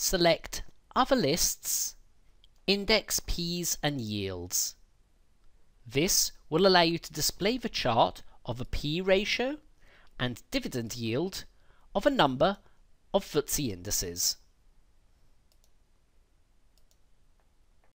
select Other Lists, Index PEs and Yields. This will allow you to display the chart of a P ratio and dividend yield of a number of FTSE indices.